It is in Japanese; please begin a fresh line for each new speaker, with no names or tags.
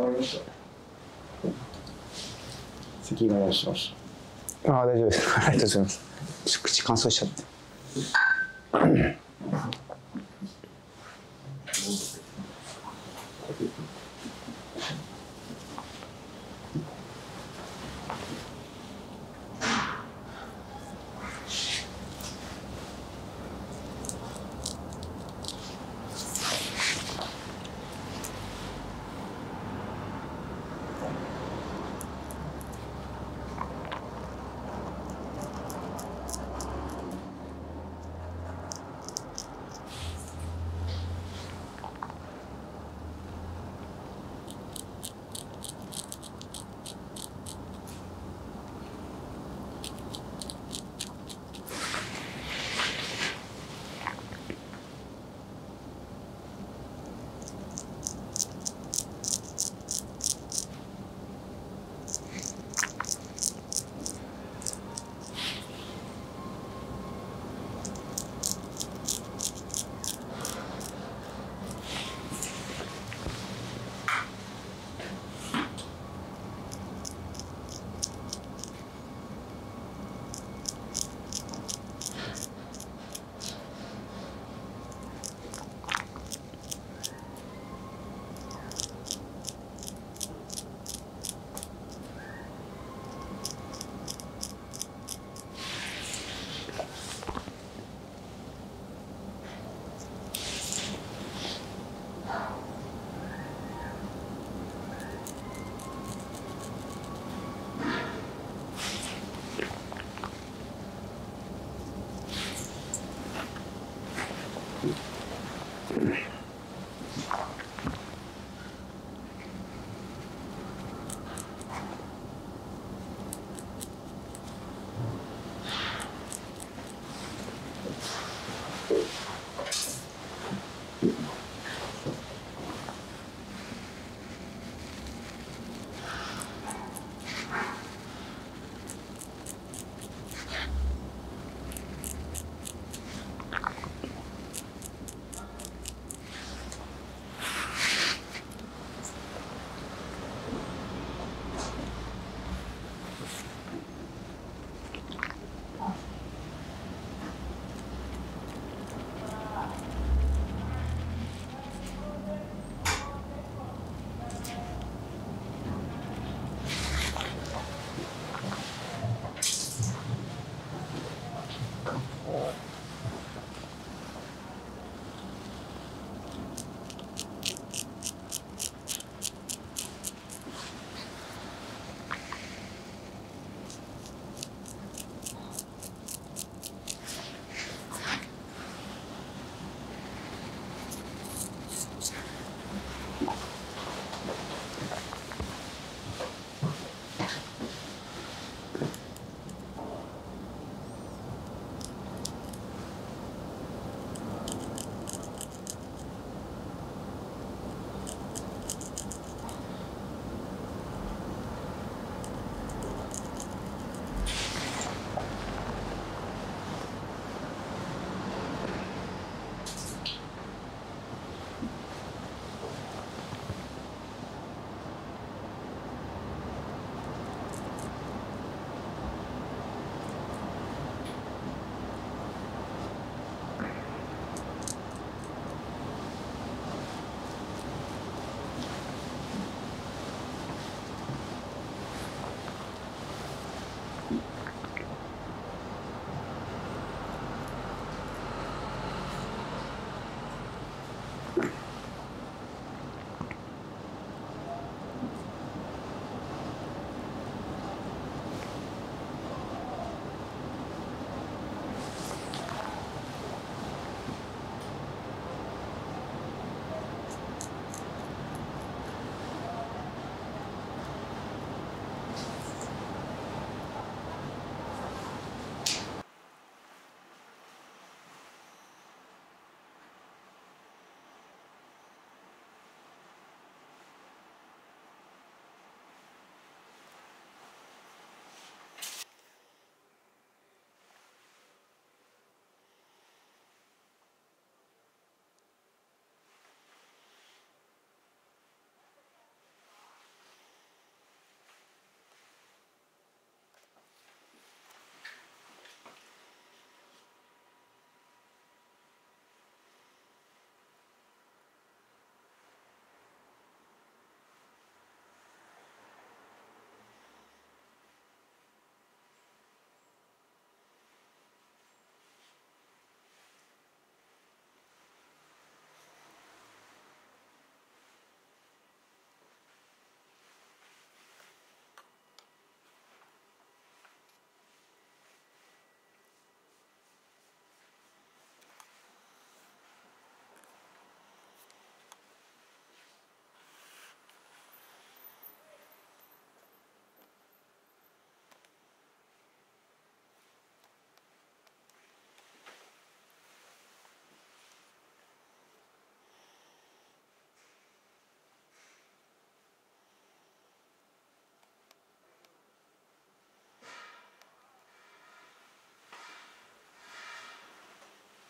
触りました咳が出しました。
ああ大丈夫です。ありがとうございます口乾燥しちゃって。